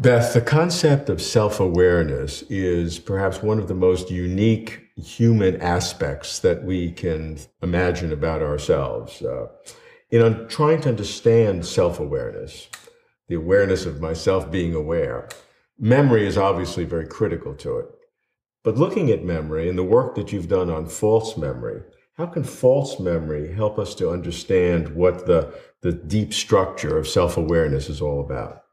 Beth, the concept of self awareness is perhaps one of the most unique human aspects that we can imagine about ourselves. Uh, in trying to understand self awareness, the awareness of myself being aware, memory is obviously very critical to it. But looking at memory and the work that you've done on false memory, how can false memory help us to understand what the, the deep structure of self awareness is all about?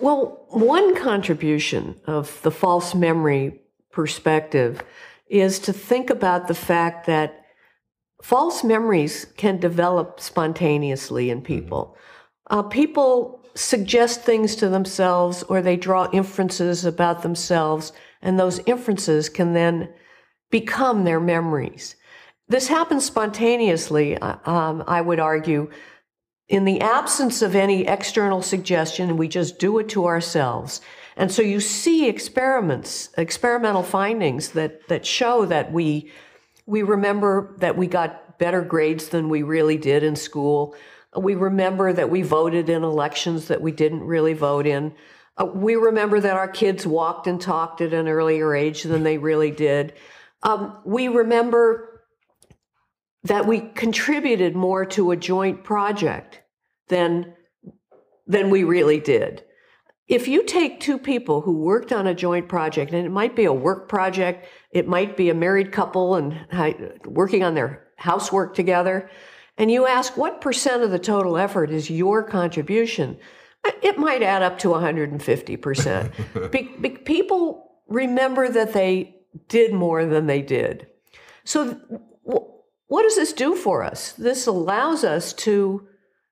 Well, one contribution of the false memory perspective is to think about the fact that false memories can develop spontaneously in people. Mm-hmm. Uh, people suggest things to themselves or they draw inferences about themselves, and those inferences can then become their memories. This happens spontaneously, uh, um, I would argue, in the absence of any external suggestion, we just do it to ourselves. And so you see experiments, experimental findings that, that show that we, we remember that we got better grades than we really did in school. We remember that we voted in elections that we didn't really vote in. Uh, we remember that our kids walked and talked at an earlier age than they really did. Um, we remember that we contributed more to a joint project than than we really did. If you take two people who worked on a joint project, and it might be a work project, it might be a married couple and working on their housework together, and you ask what percent of the total effort is your contribution, it might add up to 150%. be, be, people remember that they did more than they did. So what does this do for us? This allows us to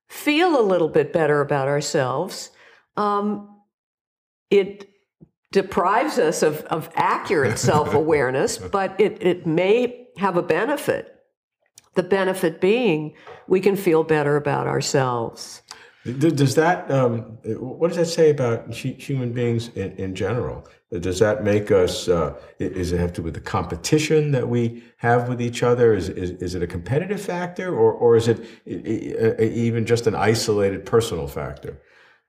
feel a little bit better about ourselves. Um, it deprives us of, of accurate self awareness, but it, it may have a benefit. The benefit being we can feel better about ourselves. Does that, um, what does that say about human beings in, in general? Does that make us, uh, does it have to do with the competition that we have with each other? Is, is, is it a competitive factor or, or is it even just an isolated personal factor?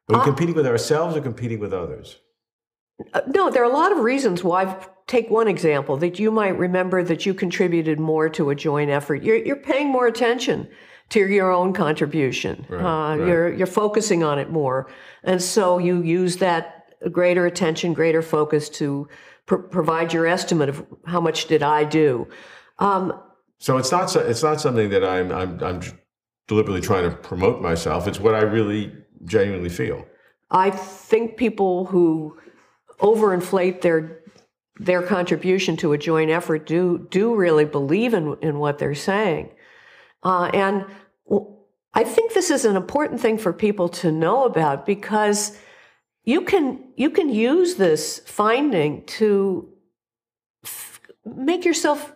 Are we uh, competing with ourselves or competing with others? Uh, no, there are a lot of reasons why. Take one example that you might remember that you contributed more to a joint effort. You're, you're paying more attention to your own contribution. Right, uh, right. You're you're focusing on it more, and so you use that greater attention, greater focus to pr- provide your estimate of how much did I do. Um, so it's not it's not something that I'm I'm I'm deliberately trying to promote myself. It's what I really genuinely feel. I think people who overinflate their their contribution to a joint effort do do really believe in in what they're saying. Uh, and I think this is an important thing for people to know about because you can you can use this finding to f- make yourself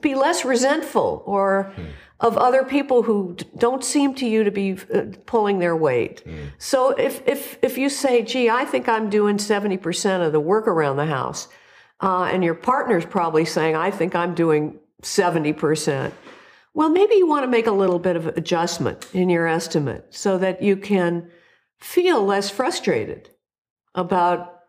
be less resentful or hmm. of other people who don't seem to you to be uh, pulling their weight. Hmm. So if if if you say, "Gee, I think I'm doing seventy percent of the work around the house," uh, and your partner's probably saying, "I think I'm doing seventy percent," Well, maybe you want to make a little bit of adjustment in your estimate so that you can feel less frustrated about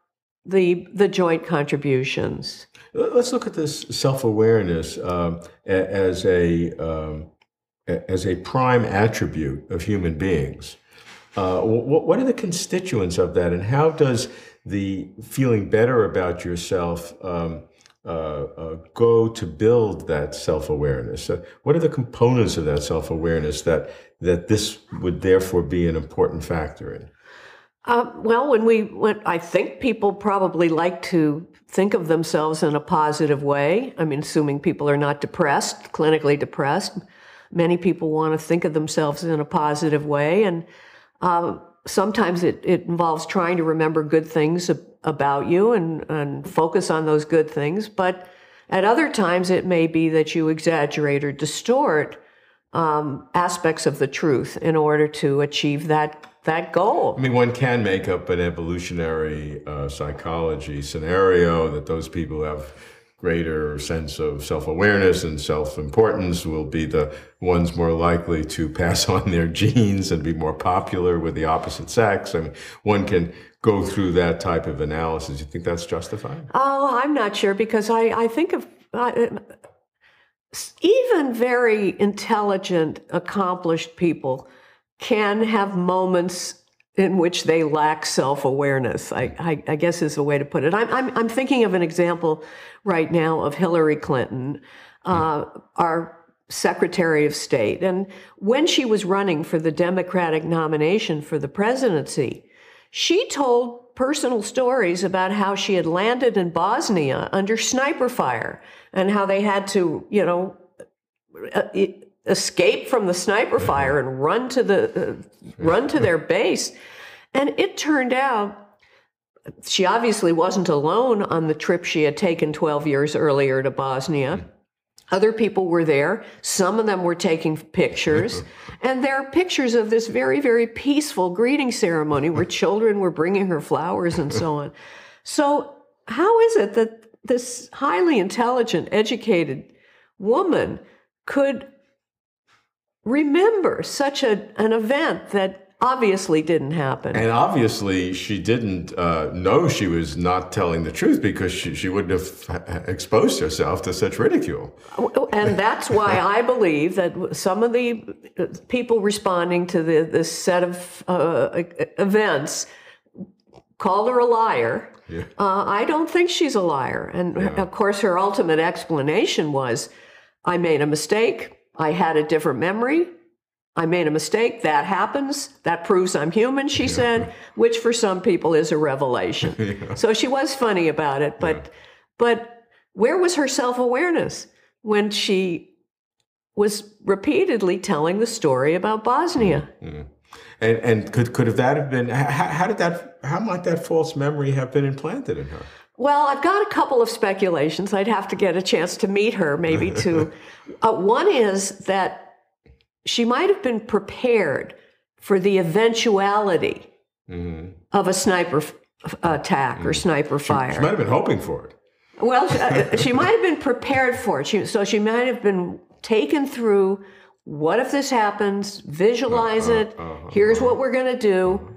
the the joint contributions. Let's look at this self awareness um, as a um, as a prime attribute of human beings. Uh, what, are the constituents of that, and how does the feeling better about yourself um, uh, uh, go to build that self-awareness? Uh, what are the components of that self-awareness that that this would therefore be an important factor in? Uh, well, when we went, I think people probably like to think of themselves in a positive way. I mean, assuming people are not depressed, clinically depressed. Many people want to think of themselves in a positive way, and uh, sometimes it, it involves trying to remember good things about you and, and focus on those good things. But at other times, it may be that you exaggerate or distort um, aspects of the truth in order to achieve that that goal. I mean, one can make up an evolutionary uh, psychology scenario that those people have greater sense of self awareness and self importance will be the ones more likely to pass on their genes and be more popular with the opposite sex. I mean, one can go through that type of analysis. You think that's justified? Oh, I'm not sure because I, I think of uh, even very intelligent, accomplished people can have moments in which they lack self awareness, I, I, I, guess is a way to put it. I'm, I'm, I'm, thinking of an example right now of Hillary Clinton, uh, our Secretary of State. And when she was running for the Democratic nomination for the presidency, she told personal stories about how she had landed in Bosnia under sniper fire and how they had to, you know, uh, escape from the sniper fire and run to the uh, run to their base. And it turned out she obviously wasn't alone on the trip she had taken 12 years earlier to Bosnia. Other people were there. Some of them were taking pictures. and there are pictures of this very, very peaceful greeting ceremony where children were bringing her flowers and so on. So, how is it that this highly intelligent, educated woman could remember such a, an event that obviously didn't happen. And obviously, she didn't uh, know she was not telling the truth because she, she wouldn't have exposed herself to such ridicule. And that's why I believe that some of the uh, people responding to the, this set of uh, events called her a liar. Yeah. Uh, I don't think she's a liar. And yeah. of course, her ultimate explanation was I made a mistake. I had a different memory. I made a mistake. That happens. That proves I'm human, she yeah. said, which for some people is a revelation. yeah. So she was funny about it, but yeah. but where was her self-awareness when she was repeatedly telling the story about Bosnia? Mm-hmm. And and could could have that have been how, how did that how might that false memory have been implanted in her? Well, I've got a couple of speculations. I'd have to get a chance to meet her, maybe to. uh, one is that she might have been prepared for the eventuality mm-hmm. of a sniper f- attack mm-hmm. or sniper fire. She, she, might have been hoping for it. Well, uh, she might have been prepared for it. She, so she might have been taken through. What if this happens? Visualize uh, it. Uh, Here's what we're going to do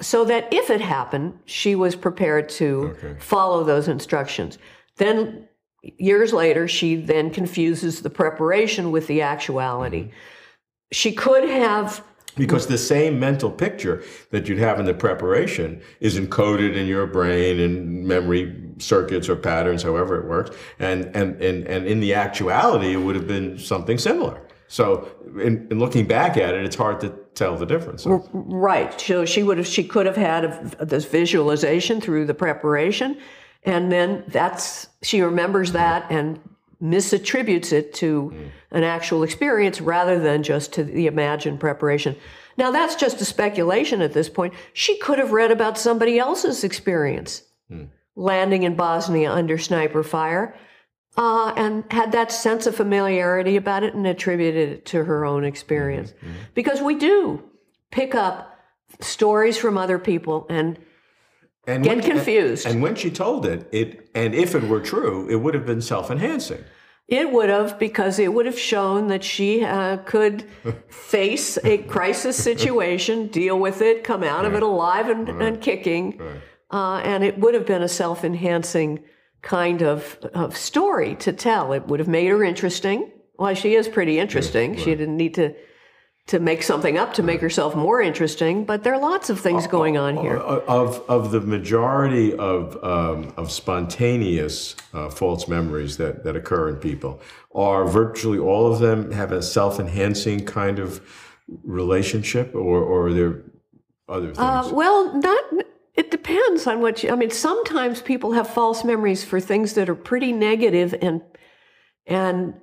so that if it happened, she was prepared to okay. follow those instructions. Then years later, she then confuses the preparation with the actuality. Mm-hmm. She could have. Because the same mental picture that you'd have in the preparation is encoded in your brain in memory circuits or patterns, however it works. And, and, and, and in the actuality, it would have been something similar. So, in, in, looking back at it, it's hard to tell the difference. Right. So she would have, she could have had this visualization through the preparation, and then that's she remembers that and misattributes it to mm. an actual experience rather than just to the imagined preparation. Now that's just a speculation at this point. She could have read about somebody else's experience mm. landing in Bosnia under sniper fire uh, and had that sense of familiarity about it and attributed it to her own experience. Mm-hmm. Because we do pick up stories from other people and, and get when, confused. And, and when she told it, it and if it were true, it would have been self-enhancing. It would have, because it would have shown that she uh, could face a crisis situation, deal with it, come out right. of it alive and, right. and kicking. Right. Uh, and it would have been a self enhancing kind of, of story to tell. It would have made her interesting. Well, she is pretty interesting. Right. She didn't need to to make something up to make herself more interesting. But there are lots of things going on here. Uh, of of the majority of um, of spontaneous uh, false memories that that occur in people, are virtually all of them have a self enhancing kind of relationship, or or are there other uh, things? Uh, well, not depends on what you, I mean, sometimes people have false memories for things that are pretty negative and, and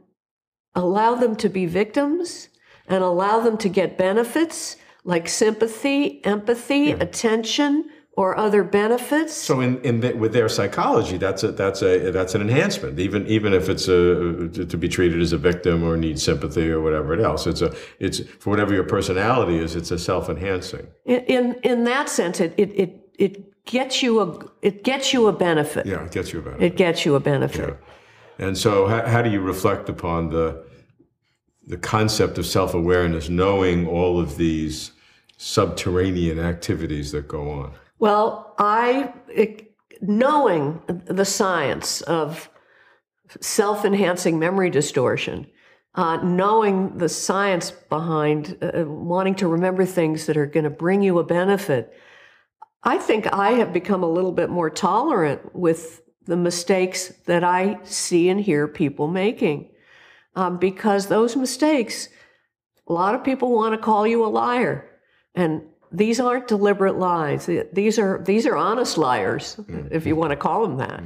allow them to be victims and allow them to get benefits like sympathy, empathy, yeah. attention, or other benefits. So, in, in the, with their psychology, that's a that's a that's an enhancement. Even even if it's a to be treated as a victim or need sympathy or whatever else, it's a it's for whatever your personality is, it's a self enhancing. In, in in that sense, it it, it it gets you a it gets you a benefit. Yeah, it gets you a benefit. It gets you a benefit. And so, how, how do you reflect upon the the concept of self awareness, knowing all of these subterranean activities that go on? Well, I it, knowing the science of self enhancing memory distortion, uh, knowing the science behind uh, wanting to remember things that are going to bring you a benefit, I think I have become a little bit more tolerant with the mistakes that I see and hear people making. Um, because those mistakes, a lot of people want to call you a liar. And these aren't deliberate lies. These are these are honest liars, if you want to call them that.